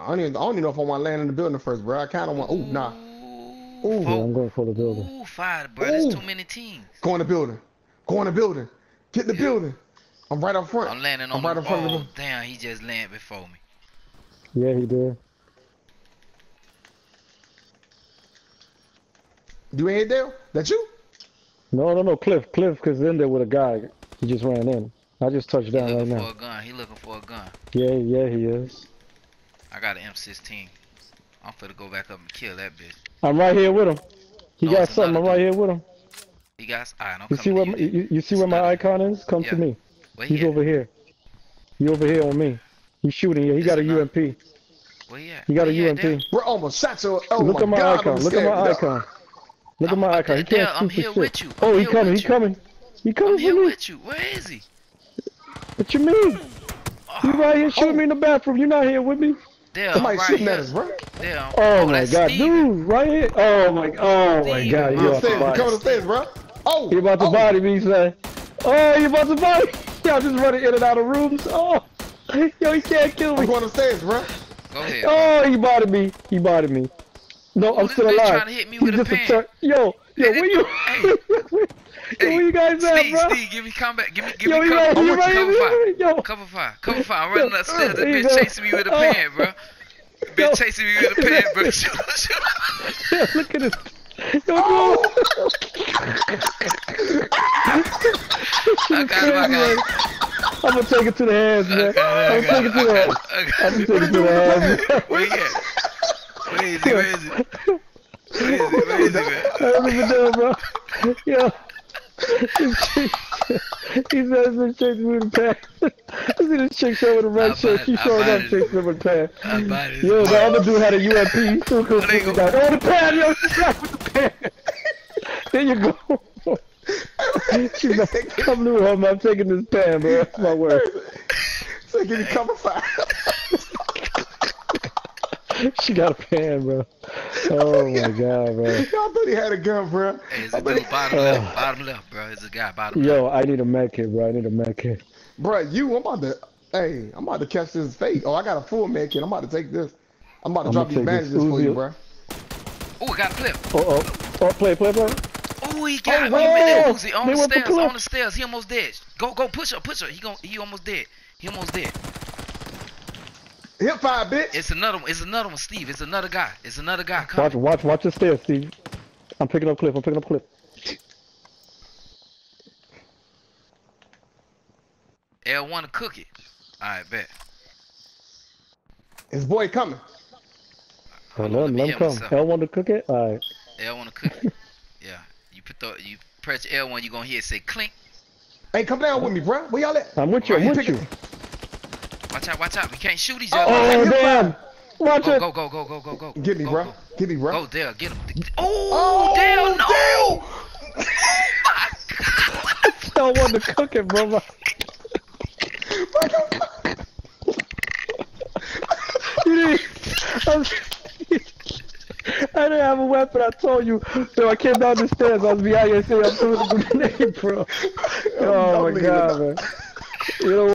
I don't even, I don't even know if I want to land in the building first, bro. I kind of want. Ooh, nah. Ooh. Yeah, I'm going for the building. Ooh, fire, bro. There's Ooh. too many teams. Go in the building. Go in the building. Get in the Yeah. building. I'm right up front. I'm landing I'm on right the in front of oh, the. damn, he just landed before me. Yeah, he did. Do you ain't there? That you? No, no, no, Cliff. Cliff, because in there with a guy. He just ran in. I just touched down right now. He looking now. for a gun. He looking for a gun. Yeah, yeah, he is. I got an M16. I'm finna go back up and kill that bitch. I'm right here with him. He No, got something. I'm right here with him. He got. Alright, I'm You see what you. you, you see where my icon is? Come Yeah. to me. Where he He's at? over here. He over here on me. He's shooting you. He It's got a another- UMP. Where he at? He got a Where he at, UMP. Dale? Bro, almost shot your. Oh Look my at my God, icon. I'm Look at scared. my No. icon. Look at I'm- my I'm- icon. He can't I'm shoot for here shit. with you. Oh, I'm Oh, he coming. with He you. coming. He I'm coming here for me. with you. Where is he? What you mean? Oh. You right here shooting me in the bathroom. You not here with me? Dale, Somebody right shooting here. at us, bro. Dale. Oh, my god, Steven. dude, right here. Oh my, oh my god, bro. you You off the body. Come upstairs, bro. Oh. He about to oh. body me, son. Oh, he about to body. Y'all just running in and out of rooms. Oh, yo, he can't kill I'm me. going upstairs, bro. Go ahead. Oh, he bodied me. He bodied me. No, Ooh, I'm still alive. trying to hit me He with a just pen. tur- Yo, yo, Hey, where you? hey. Yo, where you guys at, bro? Steve, give me combat. Give me, give Yo, me cover. right, I'm right you. Cover here. fire. Yo, Cover fire. Cover fire. I'm running upstairs. That bitch chasing me with a Oh. pen, bro. Bitch chasing me with a pen, bro. Shoot. look at this. Yo, bro. I got him. Got him. I'm gonna take it to the hands, man. Got I'm gonna take it to the hands. I'm gonna take it to the hands. Where he at? Where is he? Where is he? Where is he? Where is he, man? I don't even know, bro. Yo. He says this chick's with a pan. I see this chick show with a red shirt. bought She showing up chicks with a pan. I bought his Yo, the other dude had a UMP. He still couldn't There you go. down. Oh, the pan, yo, she's back with the pan. there you go. She's like, come to her, I'm taking this pan, bro. That's my word. So give me cover fire. She got a pan, bro. Oh my god, bro. Y'all thought he had a gun, bro. Hey, it's I a bet dude bottom Oh. left. Bottom left, bro. It's a guy bottom left. Yo, I need a med kit, bro. I need a med kit. Bro, you, I'm about to, hey, I'm about to catch this fate. Oh, I got a full med kit. I'm about to take this. I'm about to I'm drop these take bandages for you, bro. Oh, I got a clip. Oh, oh, oh, play, play, play. Oh, he got Oh, me with that whoa. Uzi on They the stairs. On the stairs. He almost dead. Go, go, push her, push her. He gon' he almost dead. He almost dead. Hip fire, bitch. It's another one. It's another one, Steve. It's another guy. It's another guy Watch, coming. watch, watch watch the stairs, Steve. I'm picking up Cliff. I'm picking up clip. L1 to cook it. All right, bet. His boy coming. Oh, Hold let on, him, let let him come. myself. L want to cook it? Alright. L1 to cook it. yeah. You put the you press L1. you're gonna hear it say clink. Hey, come down with me, bro. Where y'all at? I'm with you, I'm Alright, with you. Watch out, watch out. We can't shoot each Oh, other. Oh, hip damn! Watch Go, it! go, go, go, go, go, go. Get me, go, bro. Go, Get me, bro. go Dale, get him. Oh, oh Dale, no! I oh, don't want to cook it, bro. you didn't. I'm, I didn't have a weapon, I told you. So I came down the stairs, I was behind you saying I'm doing the grenade, bro. Oh I'm my god, man. You know